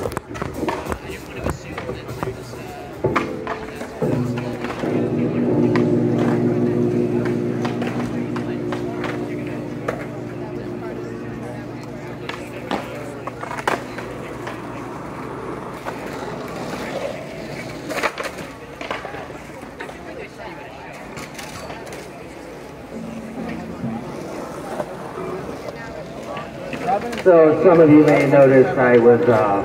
Okay. So some of you may notice I was uh,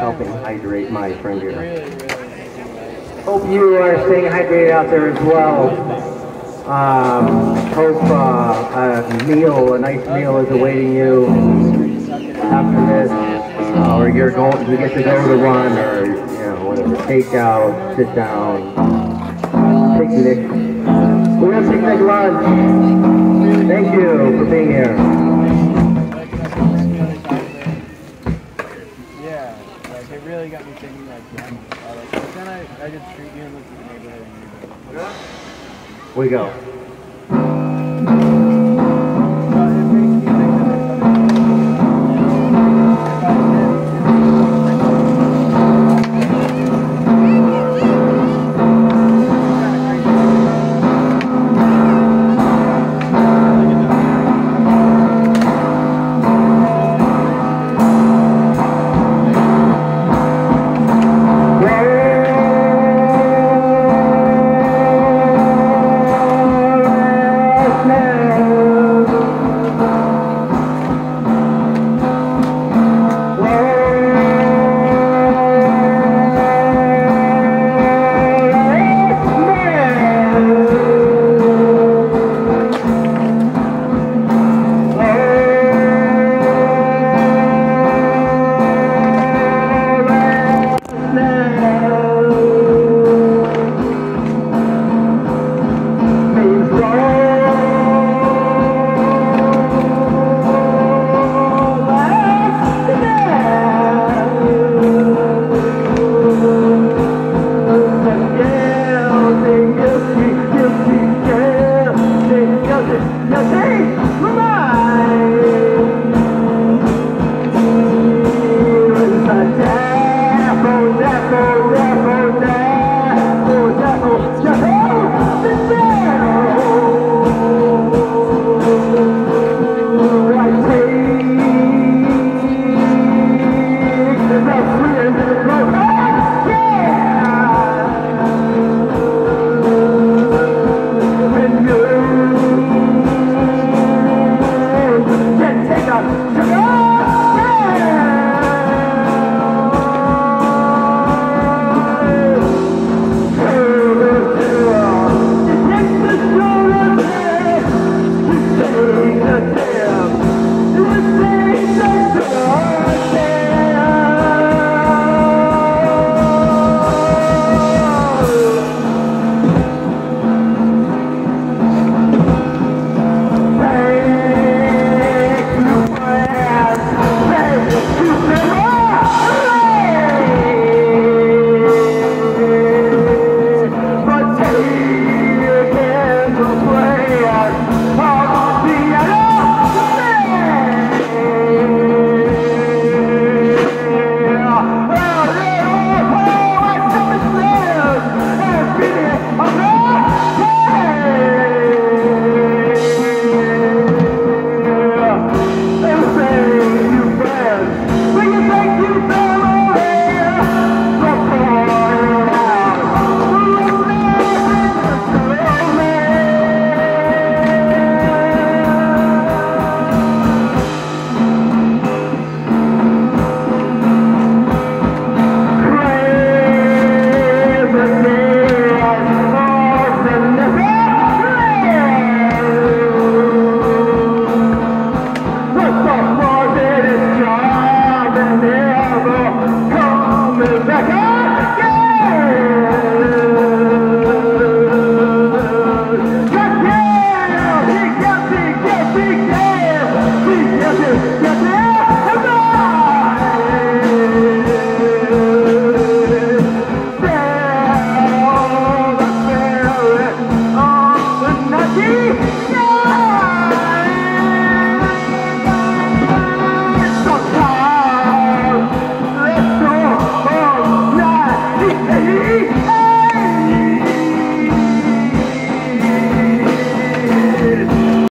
helping hydrate my friend here. Hope you are staying hydrated out there as well. Um, hope uh, a meal, a nice meal is awaiting you after this. Uh, or you're going, you get to go to one, or, you know, whatever, takeout, sit down, picnic. We're gonna picnic lunch. Thank you for being here. I, just treat you and the neighborhood We go. Yeah.